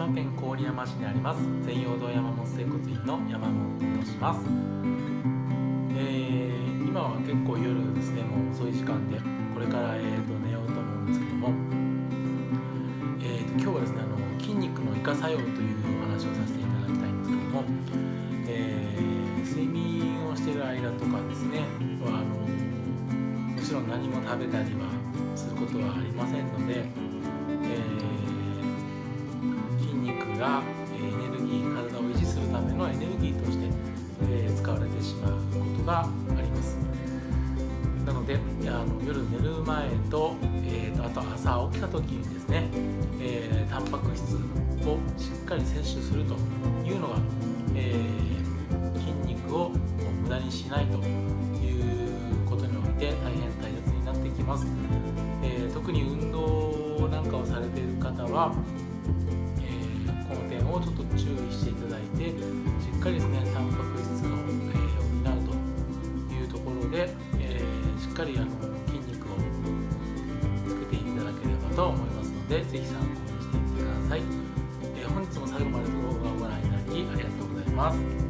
島県郡山市にあります全陽堂山本整骨院の山本とします、えー、今は結構夜ですねもう遅い時間でこれから、えーと、寝ようと思うんですけども、えーと、今日はですねあの筋肉のイカ作用というお話をさせていただきたいんですけども、えー、睡眠をしている間とかですねはあのもちろん何も食べたりはすることはありませんので、がエネルギー体を維持するためのエネルギーとして、え、使われてしまうことがあります。なのであの夜寝る前と,、えーと、あと朝起きた時にですね、えー、タンパク質をしっかり摂取するというのが、えー、筋肉を無駄にしないということにおいて大変大切になってきます、えー、特に運動なんかをされている方は注意していただいてしっかりですねタンパク質の、えー、補うというところで、えー、しっかりあの筋肉をつけていただければと思いますので是非参考にしてみてください、えー、本日も最後まで動画をご覧いただきありがとうございます。